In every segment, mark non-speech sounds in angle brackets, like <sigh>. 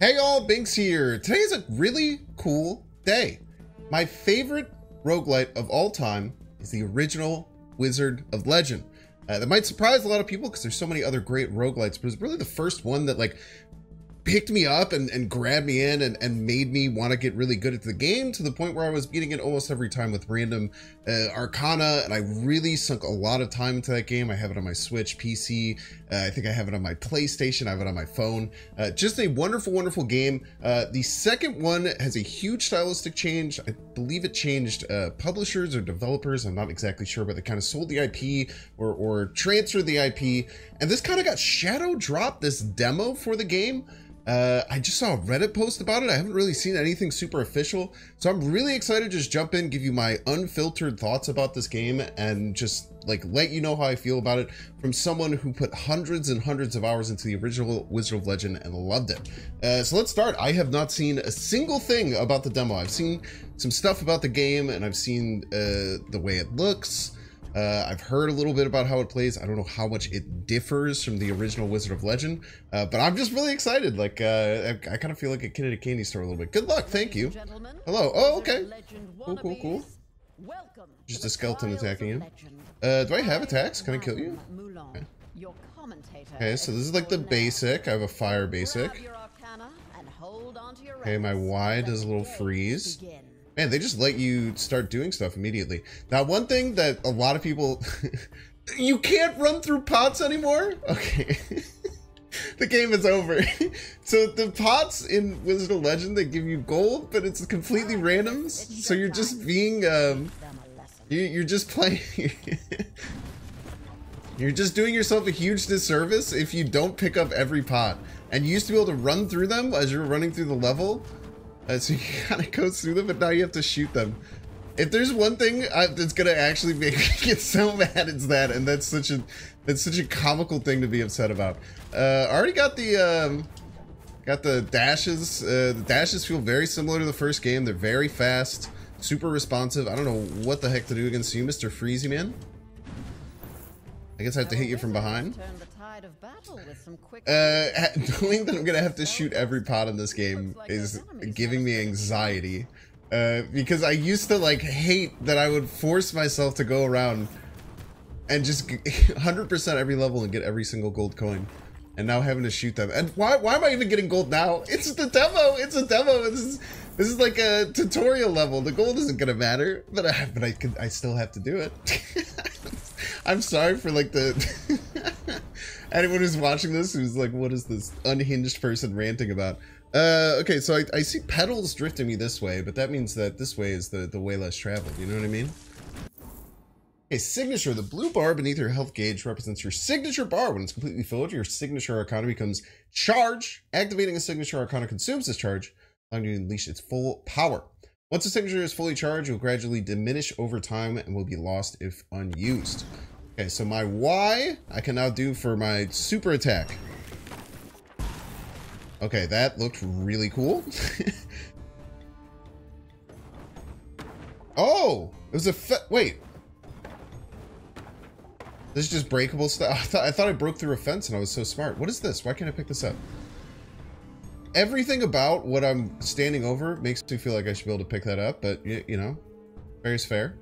Hey all, Bynx here. Today is a really cool day. My favorite roguelite of all time is the original Wizard of Legend. Uh, that might surprise a lot of people because there's so many other great roguelites, but it's really the first one that like picked me up and, and grabbed me in and, and made me want to get really good at the game to the point where I was beating it almost every time with random uh, Arcana. And I really sunk a lot of time into that game. I have it on my Switch, PC. Uh, I think I have it on my PlayStation. I have it on my phone. Uh, just a wonderful, wonderful game. Uh, the second one has a huge stylistic change. I believe it changed uh, publishers or developers. I'm not exactly sure, but they kind of sold the IP or, or transferred the IP. And this kind of got shadow dropped this demo for the game. Uh, I just saw a Reddit post about it. I haven't really seen anything super official. So I'm really excited to just jump in, give you my unfiltered thoughts about this game, and just like let you know how I feel about it from someone who put hundreds and hundreds of hours into the original Wizard of Legend and loved it. Uh, so let's start. I have not seen a single thing about the demo. I've seen some stuff about the game, and I've seen uh, the way it looks. Uh, I've heard a little bit about how it plays. I don't know how much it differs from the original Wizard of Legend, uh, but I'm just really excited. Like, uh, I, I kind of feel like a kid at a candy store a little bit. Good luck. Thank you. Hello. Oh, okay. Cool, cool, cool. Just a skeleton attacking you. Uh, do I have attacks? Can I kill you? Okay. okay, so this is like the basic. I have a fire basic. Okay, my Y does a little freeze. Man, they just let you start doing stuff immediately. Now, one thing that a lot of people... <laughs> you can't run through pots anymore? Okay. <laughs> the game is over. <laughs> so the pots in Wizard of Legend, they give you gold, but it's completely random. So you're just being... Um, you, you're just playing... you're just doing yourself a huge disservice if you don't pick up every pot. And you used to be able to run through them as you're running through the level. So you <laughs> kind of go through them, but now you have to shoot them. If there's one thing uh, that's gonna actually make <laughs> me get so mad, it's that, and that's such a that's such a comical thing to be upset about. Uh, already got the um, got the dashes. Uh, the dashes feel very similar to the first game. They're very fast, super responsive. I don't know what the heck to do against you, Mr. Freezy Man. I guess I have to hit you from behind. Uh, <laughs> knowing that I'm gonna have to shoot every pot in this game is giving me anxiety. Uh, because I used to like hate that I would force myself to go around and just 100% <laughs> every level and get every single gold coin. And now having to shoot them. And why, why am I even getting gold now? It's the demo! It's a demo! This is, this is like a tutorial level. The gold isn't gonna matter. But I, but I, I still have to do it. <laughs> I'm sorry for like the... <laughs> anyone who's watching this who's like, what is this unhinged person ranting about? Uh, okay, so I, I see petals drifting me this way, but that means that this way is the, the way less traveled, you know what I mean? Okay, signature. The blue bar beneath your health gauge represents your signature bar. When it's completely filled, your signature arcana becomes charge. Activating a signature arcana consumes this charge, allowing you to unleash its full power. Once the signature is fully charged, it will gradually diminish over time and will be lost if unused. Okay, so my Y I can now do for my super attack. Okay, that looked really cool. <laughs> oh, it was a wait. This is just breakable stuff. <laughs> I thought I thought I broke through a fence and I was so smart. What is this? Why can't I pick this up? Everything about what I'm standing over makes me feel like I should be able to pick that up, but you, you know, fair is fair.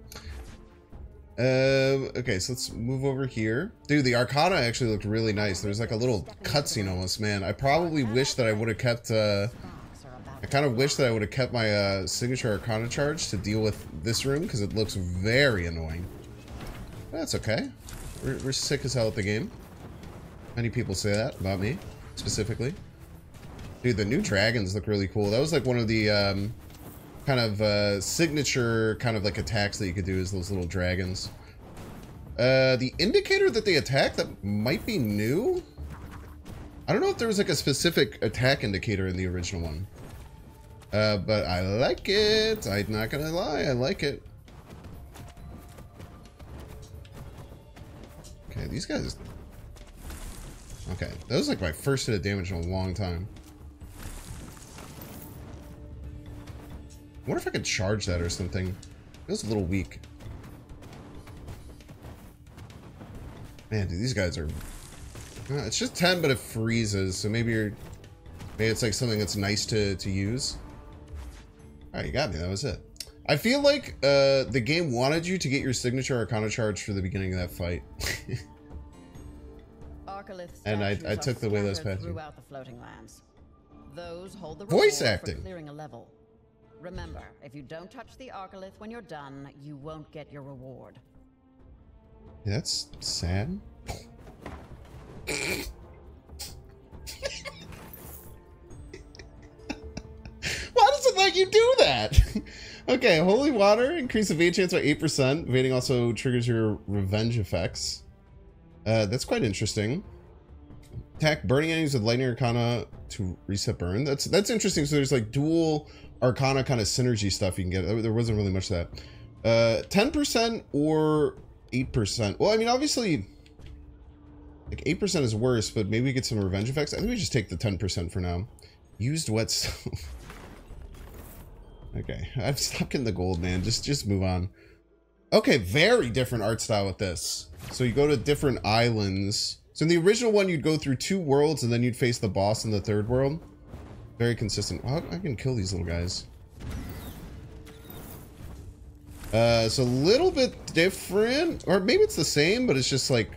Uh, okay, so let's move over here. Dude, the Arcana actually looked really nice. There's like a little cutscene almost, man. I probably wish that I would have kept, uh... I kind of wish that I would have kept my, uh, signature Arcana charge to deal with this room, because it looks very annoying. That's okay. We're, we're sick as hell at the game. Many people say that about me, specifically. Dude, the new dragons look really cool. That was like one of the, um kind of uh, signature kind of like attacks that you could do is those little dragons. Uh, the indicator that they attack that might be new? I don't know if there was like a specific attack indicator in the original one. Uh, but I like it. I'm not gonna lie, I like it. Okay, these guys... Okay, that was like my first hit of damage in a long time. Wonder if I could charge that or something. It was a little weak. Man, dude, these guys are... Uh, it's just 10, but it freezes, so maybe you're... Maybe it's like something that's nice to, to use. Alright, you got me. That was it. I feel like uh, the game wanted you to get your signature Arcana charge for the beginning of that fight. <laughs> and I, I took the way those patches. Throughout the floating lands. Those Voice acting. Remember, if you don't touch the Arcolith when you're done, you won't get your reward. Yeah, that's sad. Why does it let you do that? <laughs> okay, holy water increase evade chance by 8%. Evading also triggers your revenge effects. Uh, that's quite interesting. Attack burning enemies with lightning arcana to reset burn. That's that's interesting. So there's like dual arcana kind of synergy stuff you can get. There wasn't really much that. Uh, 10% or 8%. Well, I mean, obviously, like 8% is worse, but maybe we get some revenge effects. I think we just take the 10% for now. Used stove. <laughs> okay, I've stopped getting the gold, man. Just, just move on. Okay, very different art style with this. So you go to different islands. So in the original one, you'd go through two worlds and then you'd face the boss in the third world. Very consistent. Well, I can kill these little guys. Uh, it's a little bit different, or maybe it's the same, but it's just like,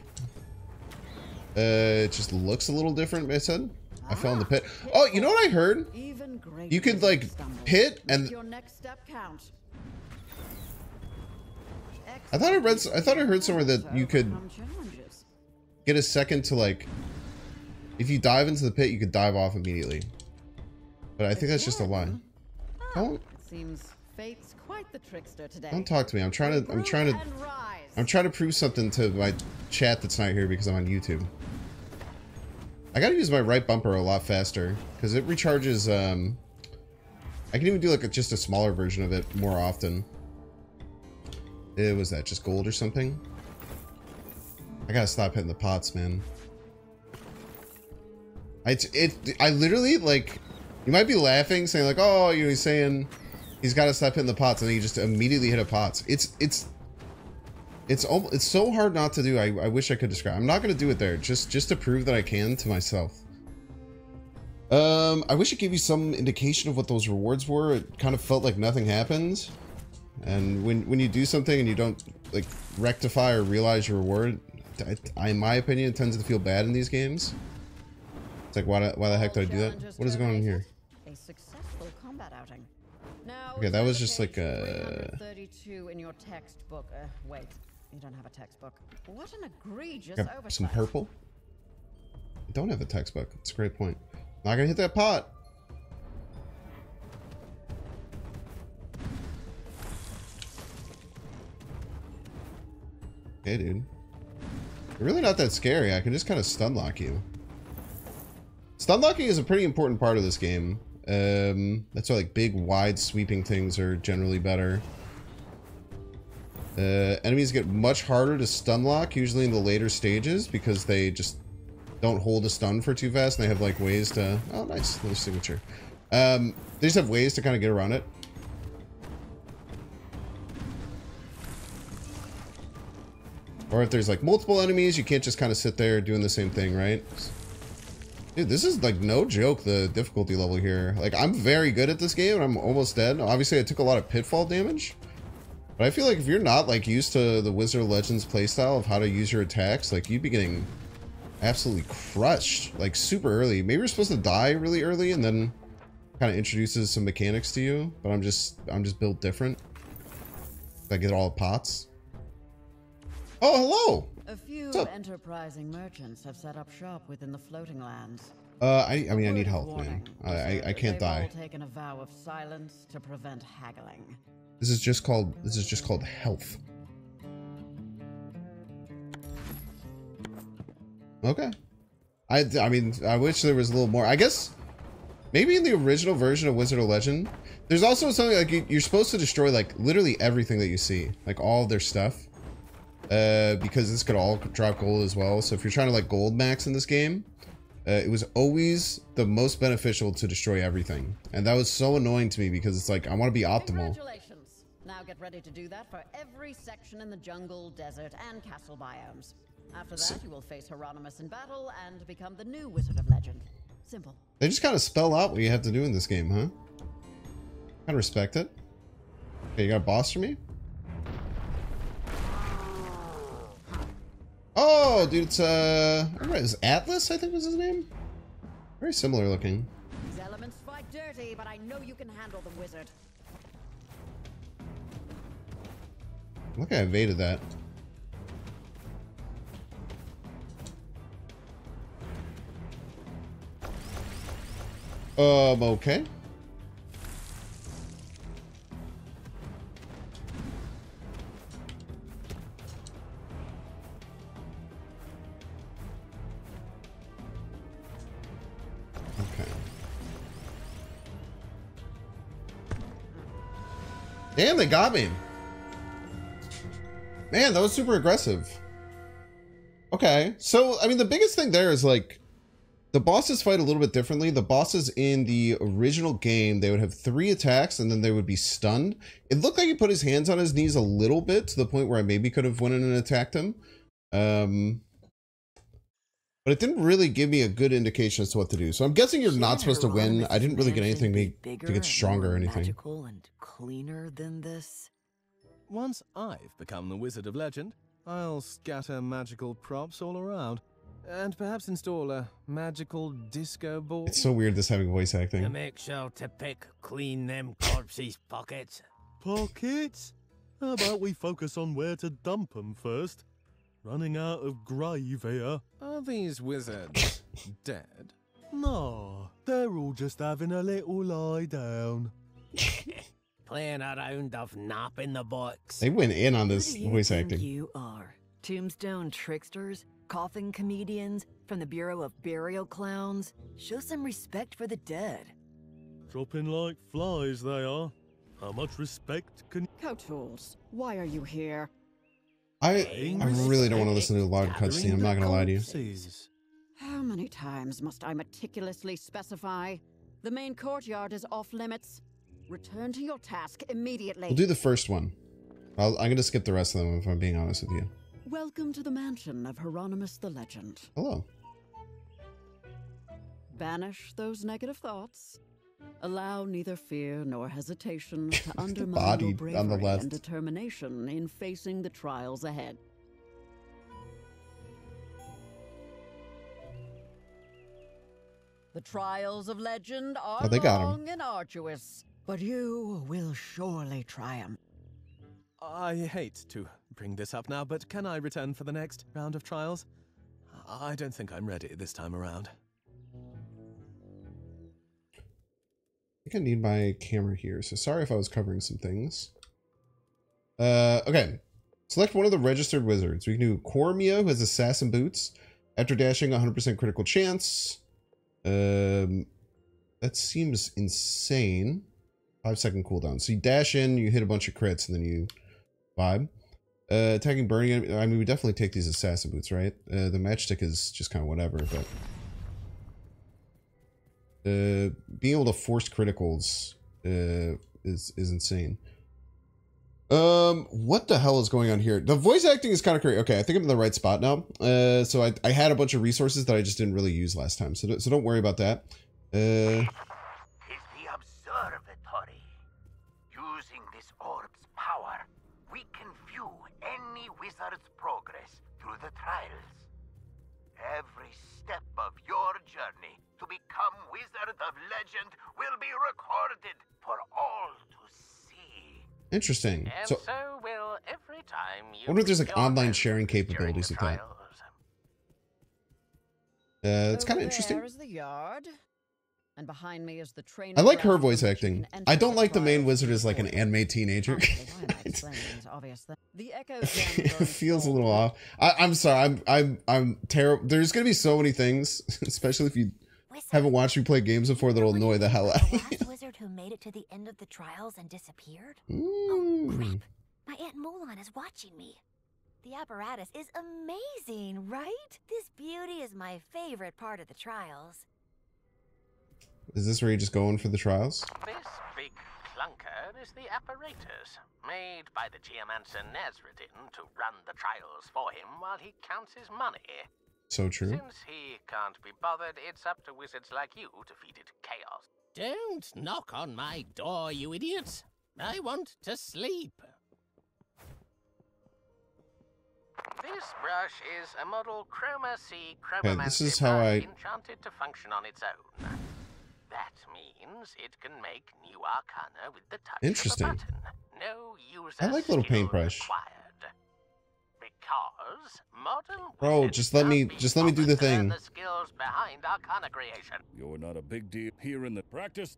uh, it just looks a little different. I said, I fell in the pit. Oh, you know what I heard? You could like pit and. I thought I read. I thought I heard somewhere that you could get a second to like. If you dive into the pit, you could dive off immediately. But I think that's just a lie. Don't. Seems fate's quite the trickster today. Don't talk to me. I'm trying to. I'm trying to. I'm trying to prove something to my chat that's not here because I'm on YouTube. I gotta use my right bumper a lot faster because it recharges. Um, I can even do like a, just a smaller version of it more often. It was that just gold or something? I gotta stop hitting the pots, man. It's it. I literally like you might be laughing, saying like, "Oh, you know, he's saying he's got to stop hitting the pots," and then you just immediately hit a pots. It's it's it's it's so hard not to do. I, I wish I could describe. I'm not gonna do it there, just just to prove that I can to myself. Um, I wish it gave you some indication of what those rewards were. It kind of felt like nothing happened, and when when you do something and you don't like rectify or realize your reward, I, in my opinion, it tends to feel bad in these games. It's like, why, why the heck did I do that? What is going on here? Okay, that was just like a. 32 in your textbook. Uh, wait, you don't have a textbook. What an egregious oversight. Some purple. I don't have a textbook. It's a great point. Not gonna hit that pot. Hey, dude. You're really not that scary. I can just kind of stun lock you. Stun locking is a pretty important part of this game. Um, that's why like big, wide, sweeping things are generally better. Uh, enemies get much harder to stun lock, usually in the later stages, because they just don't hold a stun for too fast, and they have like ways to... Oh, nice. Little signature. Um, they just have ways to kind of get around it. Or if there's like multiple enemies, you can't just kind of sit there doing the same thing, right? Dude, this is like no joke, the difficulty level here. Like, I'm very good at this game and I'm almost dead. Obviously, I took a lot of pitfall damage. But I feel like if you're not like used to the Wizard Legends playstyle of how to use your attacks, like you'd be getting absolutely crushed like super early. Maybe you're supposed to die really early and then kind of introduces some mechanics to you. But I'm just I'm just built different. I get all the pots. Oh, hello. A few enterprising merchants have set up shop within the floating lands. Uh, I, I mean, I need help, man. I, I, I can't die. taken a vow of silence to prevent haggling. This is just called. This is just called health. Okay. I, I mean, I wish there was a little more. I guess maybe in the original version of Wizard of Legend, there's also something like you're supposed to destroy like literally everything that you see, like all their stuff uh, because this could all drop gold as well. So if you're trying to like gold max in this game, uh, it was always the most beneficial to destroy everything. And that was so annoying to me because it's like, I want to be optimal. Congratulations. Now get ready to do that for every section in the jungle, desert, and castle biomes. After that, you will face Hieronymus in battle and become the new Wizard of Legend. Simple. They just kind of spell out what you have to do in this game, huh? Kind of respect it. Okay, you got a boss for me? Oh, dude, it's, uh, I remember, Atlas, I think was his name? Very similar looking. These elements fight dirty, but I know you can handle them, wizard. Look, I evaded that. Um. Okay. Damn, they got me. Man, that was super aggressive. Okay, so I mean, the biggest thing there is like the bosses fight a little bit differently. The bosses in the original game, they would have three attacks and then they would be stunned. It looked like he put his hands on his knees a little bit to the point where I maybe could have went in and attacked him. Um, but it didn't really give me a good indication as to what to do. So I'm guessing you're not supposed to win. I didn't really get anything to, get stronger or anything. Magical and cleaner than this. Once I've become the Wizard of Legend, I'll scatter magical props all around. And perhaps install a magical disco ball. It's so weird this having voice acting. To acting. make sure to pick clean them corpses' pockets. Pockets? How about we focus on where to dump 'em first? Running out of grave here. Are these wizards <laughs> dead? No, they're all just having a little lie down. <laughs> Playing around of napping the box. They went in on Who this do you voice think acting. You are tombstone tricksters, coffin comedians from the Bureau of Burial Clowns. Show some respect for the dead. Dropping like flies, they are. How much respect can Cowtools, why are you here? I I really don't want to listen to the loud cutscene. I'm not gonna lie to you. How many times must I meticulously specify? The main courtyard is off limits. Return to your task immediately. We'll do the first one. I'll, I'm gonna skip the rest of them if I'm being honest with you. Welcome to the mansion of Hieronymus the Legend. Hello. Banish those negative thoughts. Allow neither fear nor hesitation <laughs> to undermine your bravery and determination in facing the trials ahead. The trials of legend are Oh, they got 'em. long and arduous, but you will surely triumph. I hate to bring this up now, but can I return for the next round of trials? I don't think I'm ready this time around. I think I need my camera here, so sorry if I was covering some things. Uh, okay. Select one of the registered wizards. We can do Cormia, who has Assassin Boots. After dashing, 100% critical chance. Um, that seems insane. Five second cooldown. So you dash in, you hit a bunch of crits, and then you vibe. Uh, attacking burning. enemy- I mean, we definitely take these assassin boots, right? Uh, the matchstick is just kind of whatever, but uh, being able to force criticals uh, is is insane. Um, what the hell is going on here? The voice acting is kind of crazy. Okay, I think I'm in the right spot now. Uh, so I, I had a bunch of resources that I just didn't really use last time, so so don't worry about that. Uh, the trials. Every step of your journey to become Wizard of Legend will be recorded for all to see. interesting. And So so, will every time you. wonder if there's, like, online sharing capabilities with that. uh, it's kind of interesting. There is the yard, and behind me is the train. I like her voice acting. I don't like the main wizard as like an anime teenager. <laughs> The echo it <laughs> feels a little off. I, I'm sorry. I'm I'm I'm terrible. There's gonna be so many things, <laughs> especially if you haven't watched me play games before, that'll annoy the hell out of The last wizard who made it to the end of the trials and disappeared? Mm. My Aunt Mulan is watching me. The apparatus is amazing, right? This beauty is my favorite part of the trials. Is this where you're just going for the trials? This big clunker is the apparatus, made by the geomancer Nazradin to run the trials for him while he counts his money. So true. Since he can't be bothered, it's up to wizards like you to feed it chaos. Don't knock on my door, you idiot. I want to sleep. This brush is a model Chroma C Okay, this is how brush I- enchanted to function on its own. That means it can make new arcana with the touch Interesting. of a button. No user I like little skill paintbrush. required. Because modern Bro, wizards just let me- just let me do the bothered to learn thing. The skills behind arcana creation. You're not a big deal here in the practice.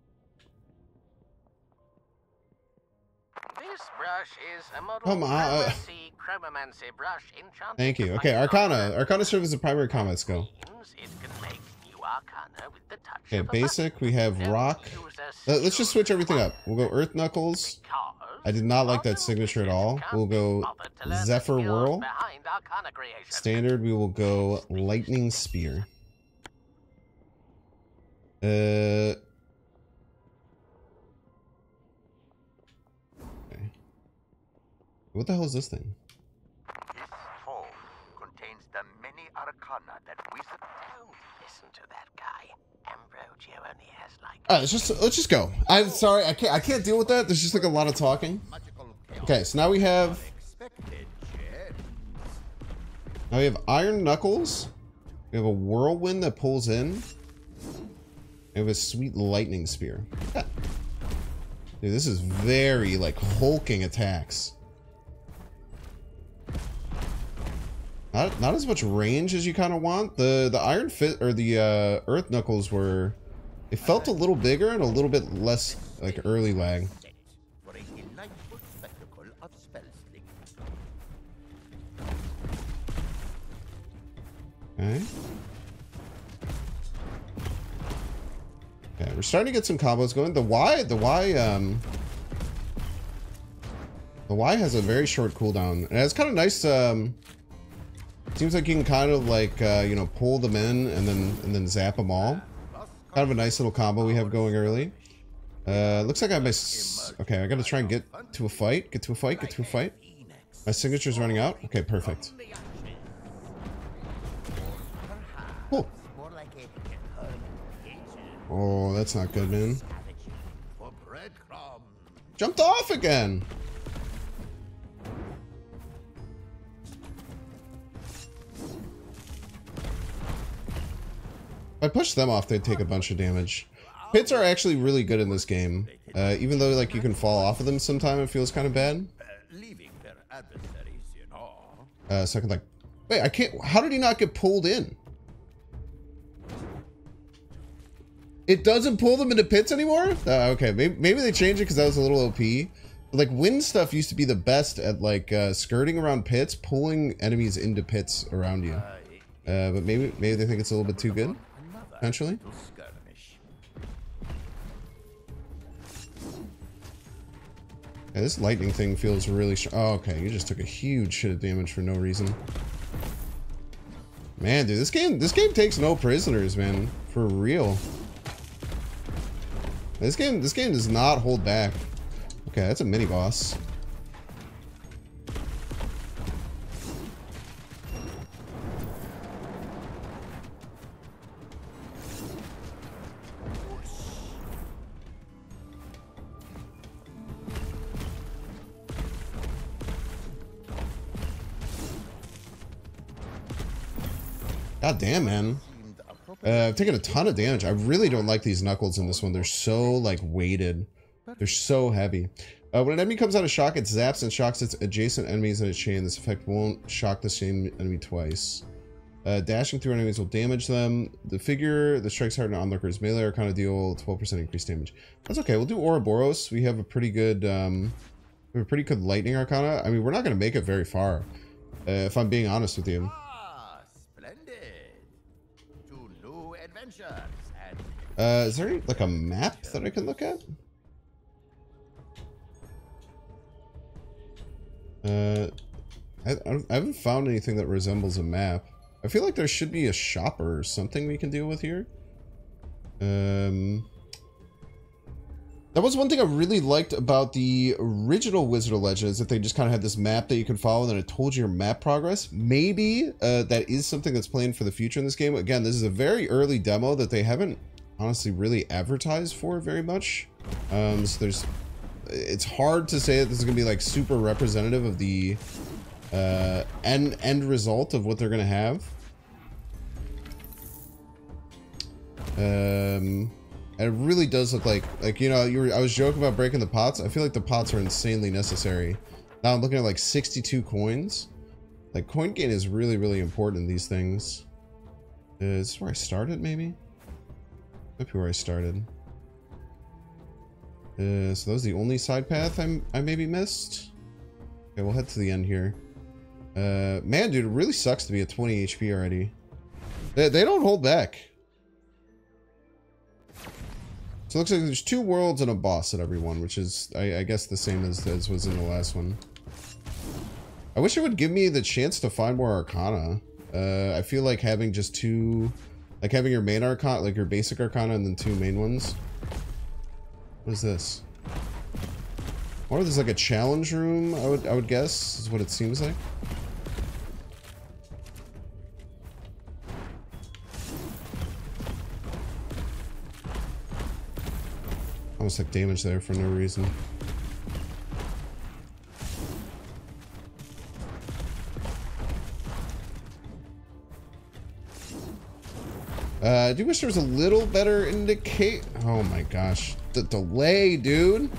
This brush is a model Come on, uh, Chroma C Chromamancy brush enchanted Thank you. Okay, Arcana. Arcana serves as a primary combat skill. Means it can arcana with the touch Okay, basic. We have rock. Let's just switch everything up. We'll go Earth Knuckles. I did not like that signature at all. We'll go bothered to learn the Zephyr Whirl. behind arcana creation. Standard, we will go Lightning Spear. Uh. Okay. What the hell is this thing? This tome contains the many arcana that wizards Don't listen to that guy. Ambrogio only has like All right, let's just let's just go. I'm sorry, I can't I can't deal with that. There's just like a lot of talking. Okay, so now we have now we have Iron Knuckles. We have a Whirlwind that pulls in. We have a sweet Lightning Spear. Yeah. Dude, this is very like hulking attacks. Not, not as much range as you kind of want. The the Iron Fit or the uh, Earth Knuckles were it felt a little bigger and a little bit less like early lag. Okay. Okay, we're starting to get some combos going. The Y, the Y, um, the Y has a very short cooldown, and it's kind of nice. Um, seems like you can kind of like uh, you know pull them in and then and then zap them all. Kind of a nice little combo we have going early. Uh, looks like I my. Okay, I gotta try and get to a fight. Get to a fight. Get to a fight. My signature's running out. Okay, perfect. A Oh, that's not good, man. Jumped off again. I push them off, they'd take a bunch of damage. Pits are actually really good in this game. Uh, even though like you can fall off of them sometime, it feels kind of bad. Uh, so I can like, wait, I can't. How did he not get pulled in? It doesn't pull them into pits anymore. Uh, okay, maybe, maybe they changed it because that was a little OP. Like wind stuff used to be the best at like uh, skirting around pits, pulling enemies into pits around you. Uh, but maybe maybe they think it's a little bit too good. Potentially. Yeah, this lightning thing feels really. Oh, okay, you just took a huge shit of damage for no reason. Man, dude, this game this game takes no prisoners, man. For real. This game this game does not hold back. Okay, that's a mini boss. God damn, man. Uh, I've taken a ton of damage. I really don't like these knuckles in this one. They're so, like, weighted. They're so heavy. Uh, when an enemy comes out of shock, it zaps and shocks its adjacent enemies in a chain. This effect won't shock the same enemy twice. Uh, dashing through enemies will damage them. The figure that strikes hard on onlookers melee are kind of deal 12% increased damage. That's okay. We'll do Ouroboros. We have a pretty good, um, we have a pretty good lightning arcana. I mean, we're not going to make it very far, uh, if I'm being honest with you. Uh, is there like a map that I can look at? Uh, I, I I haven't found anything that resembles a map. I feel like there should be a shopper or something we can deal with here. Um, That was one thing I really liked about the original Wizard of Legend is that they just kind of had this map that you could follow and it told you your map progress. Maybe uh, that is something that's planned for the future in this game. Again, this is a very early demo that they haven't honestly really advertised for very much. Um, so there's, it's hard to say that this is gonna be like super representative of the uh, end end result of what they're gonna have. Um, and it really does look like, like, you know, you were, I was joking about breaking the pots. I feel like the pots are insanely necessary. Now I'm looking at like 62 coins. Like coin gain is really, really important in these things. Uh, is this where I started maybe? Might be where I started. Uh, so that was the only side path I'm, I maybe missed. Okay, we'll head to the end here. Uh, man, dude, it really sucks to be at 20 HP already. They, they don't hold back. It looks like there's two worlds and a boss at every one, which is, I, I guess, the same as, as was in the last one. I wish it would give me the chance to find more Arcana. Uh, I feel like having just two, like having your main Arcana, like your basic Arcana and then two main ones. What is this? Or there's like a challenge room, I would, I would guess, is what it seems like. Almost took damage there for no reason. Uh, I do wish there was a little better indicate. Oh my gosh. The delay, dude.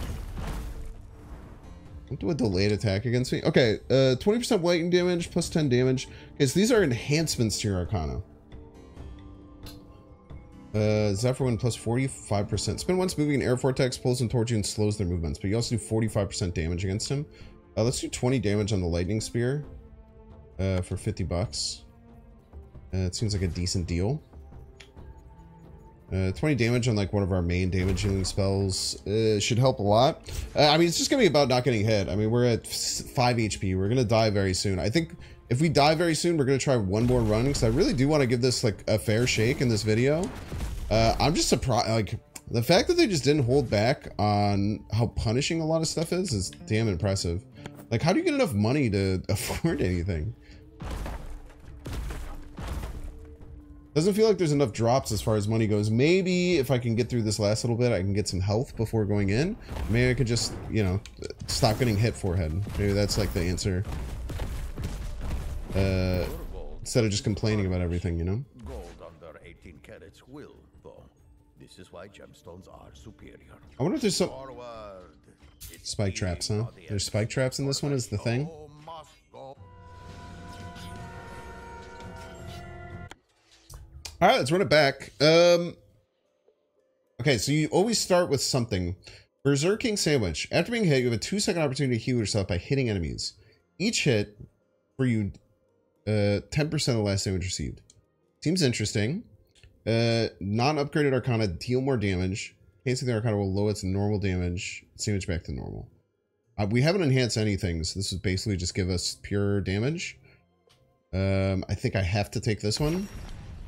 Don't do a delayed attack against me. Okay, 20% uh, lightning damage plus 10 damage. Okay, so these are enhancements to your Arcana. Uh, Zephyr plus 45%. Spin once moving an air vortex, pulls them towards you and slows their movements, but you also do 45% damage against him. Uh, let's do 20 damage on the lightning spear uh, for 50 bucks. Uh, it seems like a decent deal. Uh, 20 damage on like one of our main damage healing spells uh, should help a lot. Uh, I mean, it's just gonna be about not getting hit. I mean, we're at 5 HP. We're gonna die very soon. I think if we die very soon, we're gonna try one more run because I really do want to give this like a fair shake in this video. Uh, I'm just surprised, like the fact that they just didn't hold back on how punishing a lot of stuff is is damn impressive. Like, how do you get enough money to <laughs> afford anything? Doesn't feel like there's enough drops as far as money goes. Maybe if I can get through this last little bit, I can get some health before going in. Maybe I could just, you know, stop getting hit forehead. Maybe that's like the answer. Uh, instead of just complaining about everything, you know? Gold under 18 carats will, though. This is why gemstones are superior. I wonder if there's some... Spike traps, huh? There's spike traps in this one is the thing? All right, let's run it back. Um, okay, so you always start with something. Berserking Sandwich. After being hit, you have a two second opportunity to heal yourself by hitting enemies. Each hit for you, 10% uh, of the last damage received. Seems interesting. Uh, non-upgraded Arcana deal more damage. Enhancing the Arcana will lower its normal damage. Damage back to normal. Uh, we haven't enhanced anything, so this is basically just give us pure damage. Um, I think I have to take this one.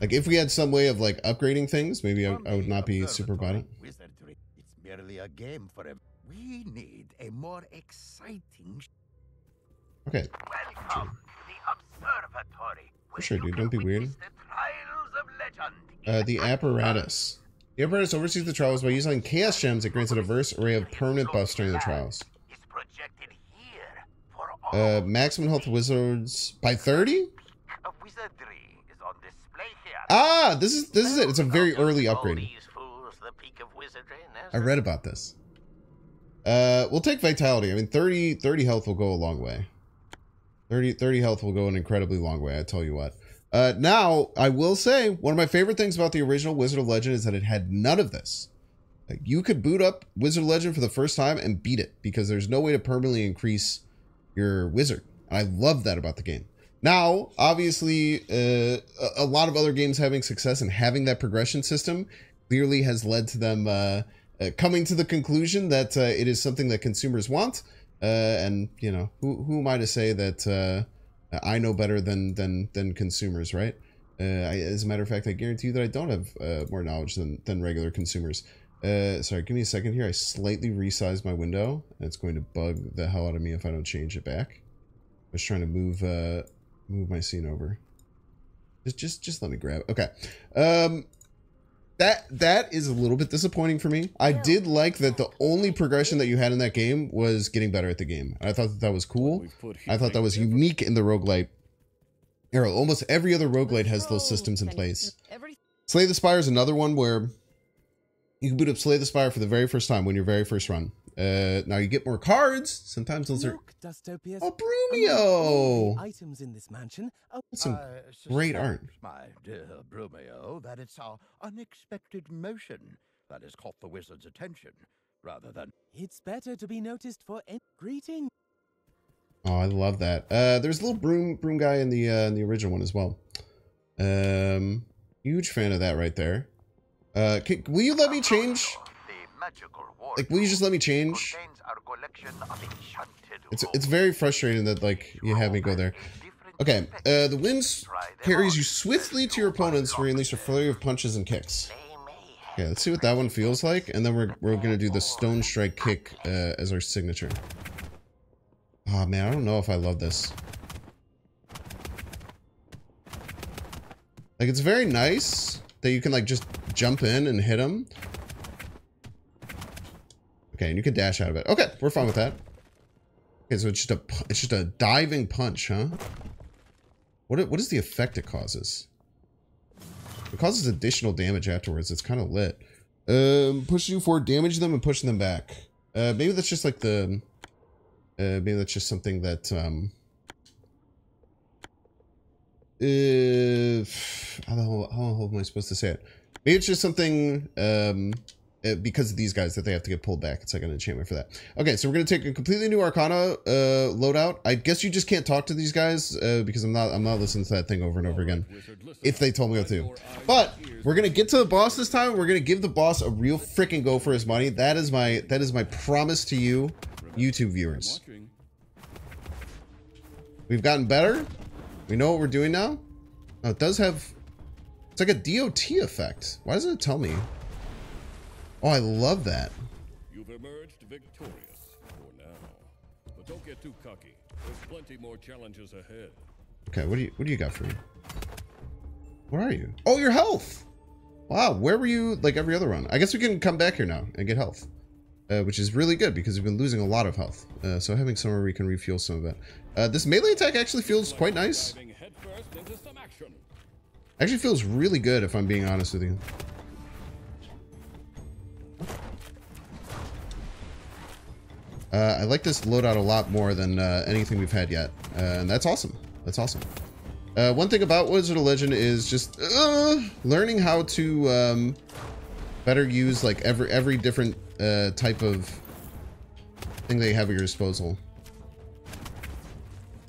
Like if we had some way of like upgrading things, maybe I, I would not be super about it. Wizardry. It's merely a game for him. We need a more exciting. Okay. Welcome to the observatory. For sure, dude. Don't be weird. Uh, the apparatus. The apparatus oversees the trials by using chaos gems that grants a diverse array of permanent buffs during the trials. Uh, maximum health wizards by 30? Ah, this is this is it. It's a very early upgrade. I read about this. Uh, we'll take vitality. I mean, 30, 30 health will go a long way. 30, 30 health will go an incredibly long way. I tell you what. Uh, now, I will say one of my favorite things about the original Wizard of Legend is that it had none of this. Like, you could boot up Wizard of Legend for the first time and beat it because there's no way to permanently increase your wizard. And I love that about the game. Now, obviously, uh, a lot of other games having success and having that progression system clearly has led to them uh, uh, coming to the conclusion that uh, it is something that consumers want. Uh, and you know, who who am I to say that uh, I know better than than than consumers, right? I, as a matter of fact, I guarantee you that I don't have more knowledge than than regular consumers. Uh, sorry, give me a second here. I slightly resized my window, and it's going to bug the hell out of me if I don't change it back. I was trying to move uh move my scene over. Just just just let me grab. It. Okay. Um that that is a little bit disappointing for me. I did like that the only progression that you had in that game was getting better at the game. I thought that that was cool. I thought that was unique in the roguelite era. Almost every other roguelite has those systems in place. Slay the Spire is another one where you can boot up Slay the Spire for the very first time when your very first run. Uh, now you get more cards. Sometimes those are Look, Dustopius. Oh, Brumio! Items in this mansion. Oh, some I great art. My dear Brumio, that it's our unexpected motion that has caught the wizard's attention, rather than it's better to be noticed for any greeting. Oh, I love that. Uh, there's a little broom broom guy in the uh, in the original one as well. Um, huge fan of that right there. Uh, can, will you let me change? The magical ward Like, will you just let me change? our collection of enchanted It's it's very frustrating that like you have me go there. Okay, uh, the winds carries you swiftly to your opponents, where you unleash a flurry of punches and kicks. Okay, let's see what that one feels like, and then we're we're gonna do the stone strike kick uh, as our signature. Oh man, I don't know if I love this. Like it's very nice that you can like just jump in and hit them. Okay, and you can dash out of it. Okay, we're fine with that. Okay, so it's just a it's just a diving punch, huh? What what is the effect it causes? It causes additional damage afterwards. It's kind of lit. Um, push you forward, damage them, and push them back. Uh, maybe that's just like the. Uh, maybe that's just something that um. Uh, how the hell, how the hell am I supposed to say it? Maybe it's just something um because of these guys that they have to get pulled back. It's like an enchantment for that. Okay, so we're gonna take a completely new Arcana uh, loadout. I guess you just can't talk to these guys uh, because I'm not I'm not listening to that thing over and over again. If they told me what to. But we're gonna get to the boss this time. We're gonna give the boss a real freaking go for his money. That is my that is my promise to you, YouTube viewers. We've gotten better. We know what we're doing now. Oh, it does have. It's like a DOT effect. Why doesn't it tell me? Oh, I love that. You've emerged victorious for now. But don't get too cocky. There's plenty more challenges ahead. Okay, what do you what do you got for me? Where are you? Oh, your health. Wow, where were you like every other run? I guess we can come back here now and get health, uh, which is really good because we've been losing a lot of health. Uh, so having somewhere we can refuel some of it. Uh, this melee attack actually feels quite nice. Diving headfirst into some action. Actually feels really good if I'm being honest with you. Uh, I like this loadout a lot more than uh, anything we've had yet, uh, and that's awesome. That's awesome. Uh, one thing about Wizard of Legend is just uh, learning how to um, better use like every every different uh, type of thing they have at your disposal.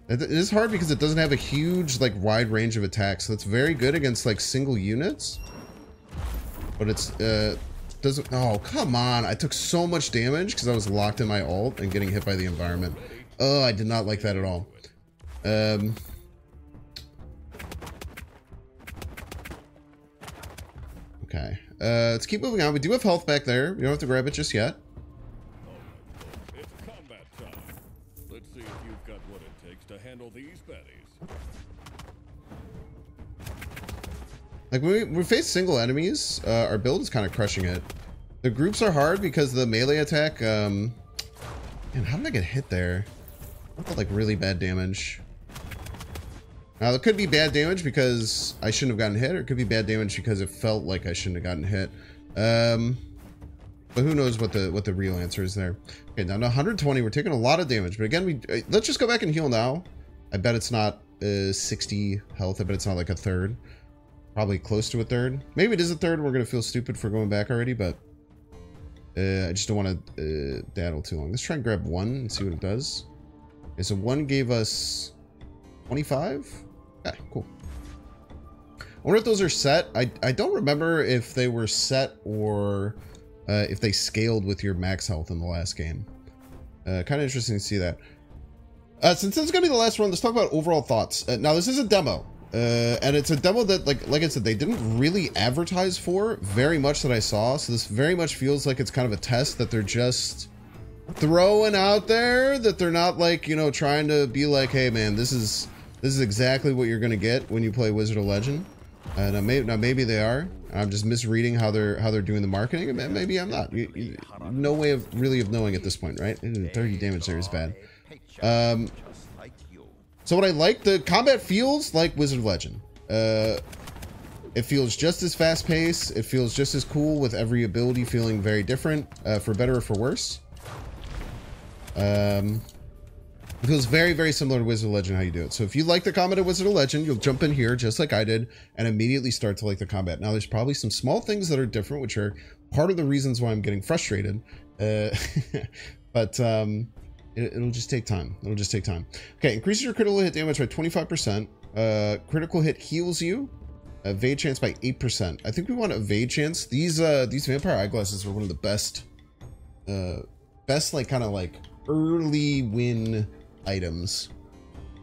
It is hard because it doesn't have a huge like wide range of attacks, so it's very good against like single units. But it's uh doesn't oh come on. I took so much damage because I was locked in my ult and getting hit by the environment. Oh, I did not like that at all. Um Okay. Uh let's keep moving on. We do have health back there. We don't have to grab it just yet. It's combat time. Let's see if you've got what it takes to handle these Like when we, when we face single enemies, uh, our build is kind of crushing it. The groups are hard because the melee attack. Um, man, how did I get hit there? I felt like really bad damage. Now it could be bad damage because I shouldn't have gotten hit, or it could be bad damage because it felt like I shouldn't have gotten hit. Um, but who knows what the what the real answer is there? Okay, down to 120. We're taking a lot of damage, but again, we uh, let's just go back and heal now. I bet it's not uh, 60 health. I bet it's not like a third. Probably close to a third. Maybe it is a third. We're gonna feel stupid for going back already, but uh, I just don't want to uh, daddle too long. Let's try and grab one and see what it does. Okay, so one gave us 25. Okay, cool. I wonder if those are set. I I don't remember if they were set or uh, if they scaled with your max health in the last game. Uh, kind of interesting to see that. Uh, since this is going to be the last one, let's talk about overall thoughts. Uh, now, this is a demo. Uh, and it's a demo that, like, like I said, they didn't really advertise for very much that I saw. So this very much feels like it's kind of a test that they're just throwing out there. That they're not like, you know, trying to be like, hey man, this is this is exactly what you're gonna get when you play Wizard of Legend. Uh, now, maybe, now maybe they are. I'm just misreading how they're how they're doing the marketing. Maybe I'm not. No way of really of knowing at this point, right? Mm, 30 damage there is bad. Um, so what I like, the combat feels like Wizard of Legend. Uh, it feels just as fast paced. It feels just as cool with every ability feeling very different, uh, for better or for worse. Um, it feels very, very similar to Wizard of Legend how you do it. So if you like the combat of Wizard of Legend, you'll jump in here just like I did and immediately start to like the combat. Now there's probably some small things that are different, which are part of the reasons why I'm getting frustrated. Uh, <laughs> but um, it, it'll just take time. It'll just take time. Okay, increases your critical hit damage by 25%. Uh, critical hit heals you. Evade chance by 8%. I think we want evade chance. These uh these vampire eyeglasses are one of the best uh best like kind of like early win items.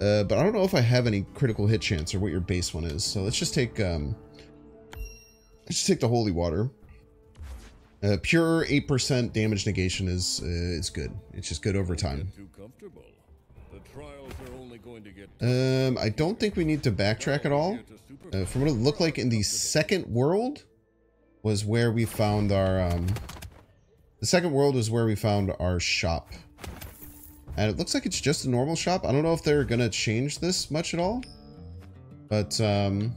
Uh, but I don't know if I have any critical hit chance or what your base one is. So let's just take um let's just take the holy water. Uh, pure 8% damage negation is uh, is good. It's just good over time. The trials are only going to get Um, I don't think we need to backtrack at all. Uh, from what it looked like in the second world was where we found our um the second world was where we found our shop. And it looks like it's just a normal shop. I don't know if they're gonna change this much at all. But um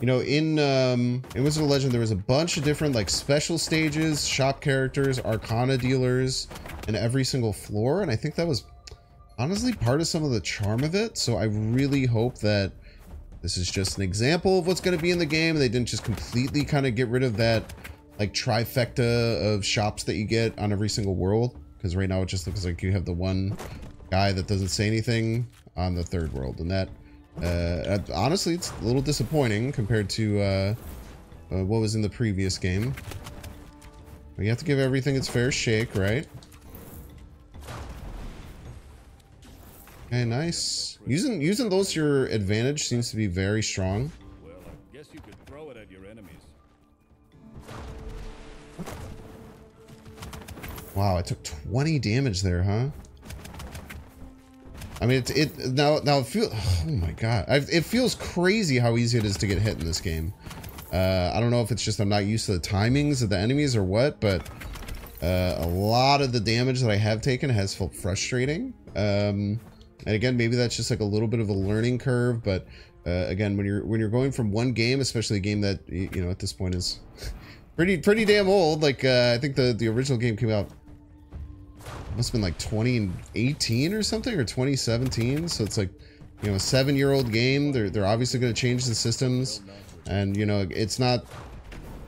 you know, in um in Wizard of Legend there was a bunch of different like special stages, shop characters, arcana dealers, in every single floor, and I think that was honestly part of some of the charm of it. So I really hope that this is just an example of what's going to be in the game. They didn't just completely kind of get rid of that like trifecta of shops that you get on every single world. Because right now it just looks like you have the one guy that doesn't say anything on the third world. And that, uh, honestly, it's a little disappointing compared to uh, uh, what was in the previous game. But you have to give everything its fair shake, right? Okay, nice. Using using those to your advantage seems to be very strong. Well, I guess you could throw it at your enemies. Wow, I took 20 damage there, huh? I mean, it, it now now it feels. <sighs> Oh my god, I've, it feels crazy how easy it is to get hit in this game. Uh, I don't know if it's just I'm not used to the timings of the enemies or what, but uh, a lot of the damage that I have taken has felt frustrating. Um, and again, maybe that's just like a little bit of a learning curve. But uh, again, when you're when you're going from one game, especially a game that you know at this point is <laughs> pretty pretty damn old. Like uh, I think the the original game came out must have been like 2018 or something or 2017 so it's like you know a seven year old game they're, they're obviously going to change the systems and you know it's not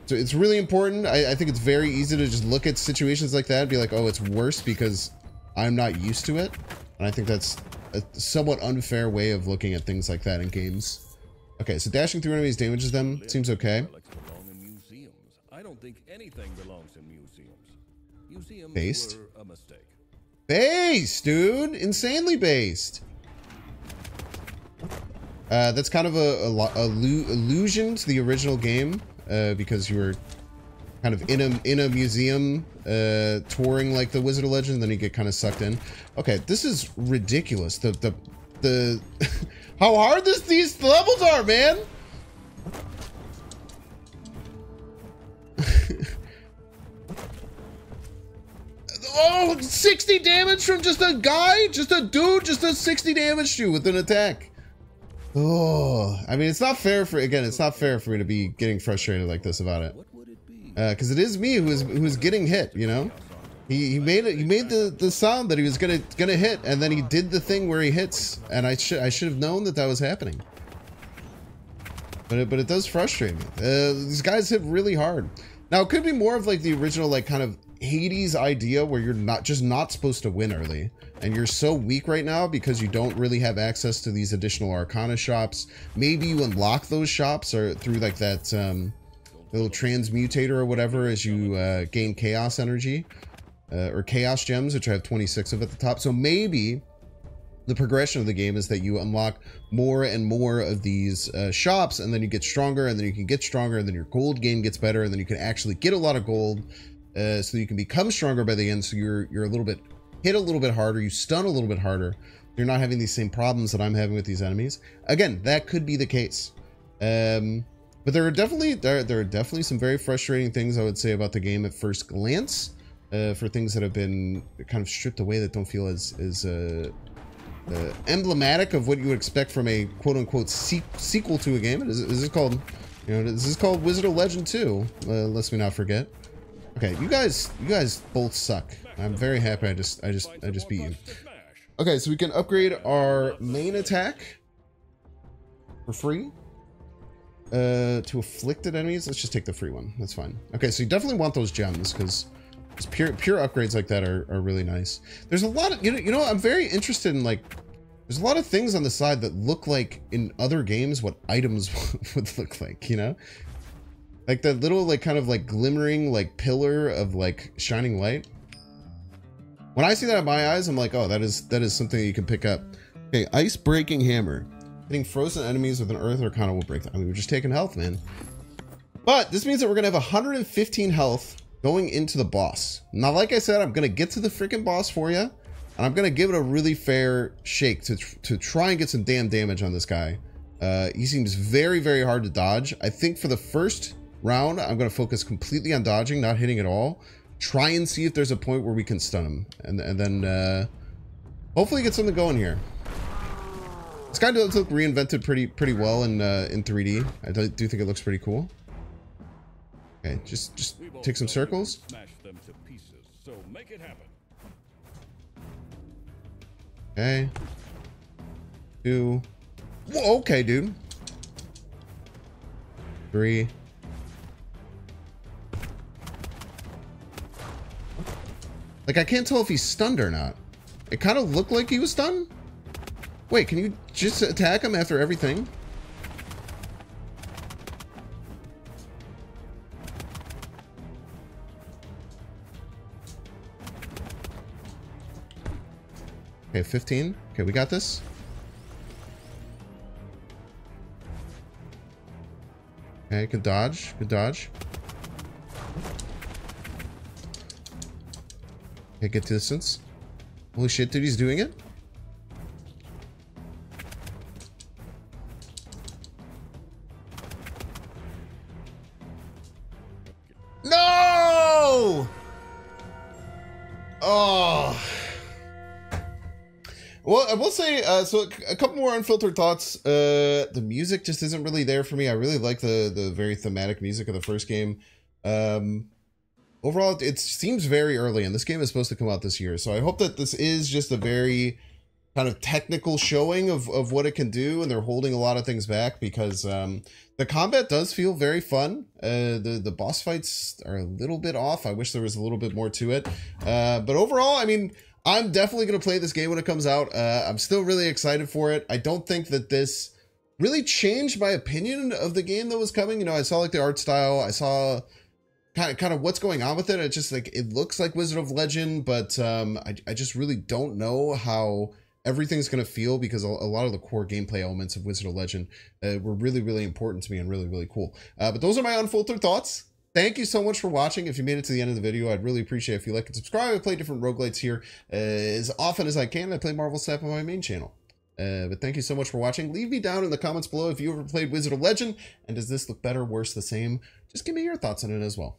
so it's really important I, I think it's very easy to just look at situations like that and be like oh it's worse because i'm not used to it and i think that's a somewhat unfair way of looking at things like that in games okay so dashing through enemies damages them seems okay Relics belong in museums. I don't think anything belongs in museums. Museums Based? were a mistake. Based, dude. Insanely based. Uh, that's kind of a, a, a lu- allusion to the original game, uh, because you were kind of in a in a museum, uh, touring like the Wizard of Legend, then you get kind of sucked in. Okay, this is ridiculous. The the the <laughs> how hard this these levels are, man. <laughs> Oh, 60 damage from just a guy? Just a dude just does 60 damage to you with an attack. Oh, I mean, it's not fair for, again, it's not fair for me to be getting frustrated like this about it. Because it is me who is who is getting hit, you know? He, he made it. He made the, the sound that he was gonna gonna hit, and then he did the thing where he hits, and I should I should have known that that was happening. But it, but it does frustrate me. Uh, these guys hit really hard. Now it could be more of like the original like kind of Hades idea where you're not just not supposed to win early, and you're so weak right now because you don't really have access to these additional Arcana shops. Maybe you unlock those shops or through like that um, little transmutator or whatever as you uh, gain Chaos energy uh, or Chaos gems, which I have 26 of at the top. So maybe the progression of the game is that you unlock more and more of these uh, shops and then you get stronger and then you can get stronger and then your gold game gets better and then you can actually get a lot of gold uh, so you can become stronger by the end so you're you're a little bit hit a little bit harder you stun a little bit harder you're not having these same problems that i'm having with these enemies again that could be the case um, but there are definitely there, there are definitely some very frustrating things i would say about the game at first glance uh, for things that have been kind of stripped away that don't feel as as uh, uh, emblematic of what you would expect from a quote unquote se- sequel to a game. Is, is this called, you know, this is called Wizard of Legend 2, uh, lest me not forget. Okay, you guys, you guys both suck. I'm very happy. I just, I just, I just beat you. Okay, so we can upgrade our main attack for free uh, to afflicted enemies. Let's just take the free one. That's fine. Okay, so you definitely want those gems because pure pure upgrades like that are, are really nice. There's a lot of you know you know I'm very interested in like there's a lot of things on the side that look like in other games what items <laughs> would look like, you know? Like that little like kind of like glimmering like pillar of like shining light. When I see that in my eyes, I'm like, oh, that is that is something that you can pick up. Okay, ice breaking hammer. Hitting frozen enemies with an earth arcana will break them. I mean, we're just taking health, man. But this means that we're gonna have 115 health going into the boss. Now, like I said, I'm to get to the freaking boss for you. And I'm to give it a really fair shake to, to try and get some damn damage on this guy. Uh, he seems very, very hard to dodge. I think for the first round, I'm going to focus completely on dodging, not hitting at all. Try and see if there's a point where we can stun him. And, and then uh, hopefully get something going here. This guy does look reinvented pretty pretty well in uh, in 3D. I do, think it looks pretty cool. Okay, just just take some circles. Smash them to pieces. So make it happen. Okay. Two. Whoa, okay, dude. Three. Like, I can't tell if he's stunned or not. It kind of looked like he was stunned. Wait, can you just attack him after everything? Okay, 15. Okay, we got this. Okay, good dodge. Good dodge. Okay, good distance. Holy shit, dude, he's doing it? No! Oh. Well, I will say, uh, so a couple more unfiltered thoughts. Uh, the music just isn't really there for me. I really like the the very thematic music of the first game. Um, overall, it seems very early, and this game is supposed to come out this year. So I hope that this is just a very kind of technical showing of, of what it can do, and they're holding a lot of things back because um, the combat does feel very fun. Uh, the the boss fights are a little bit off. I wish there was a little bit more to it. Uh, but overall, I mean. I'm definitely going to play this game when it comes out. Uh, I'm still really excited for it. I don't think that this really changed my opinion of the game that was coming. You know, I saw like the art style. I saw kind of kind of what's going on with it. It just like it looks like Wizard of Legend, but um, I, I just really don't know how everything's going to feel because a, a, lot of the core gameplay elements of Wizard of Legend uh, were really really important to me and really really cool. Uh, but those are my unfiltered thoughts. Thank you so much for watching. If you made it to the end of the video, I'd really appreciate if you like and subscribe. I play different roguelites here uh, as often as I can. I play Marvel Snap on my main channel. Uh, but thank you so much for watching. Leave me down in the comments below if you ever played Wizard of Legend, and does this look better, worse, the same? Just give me your thoughts on it as well.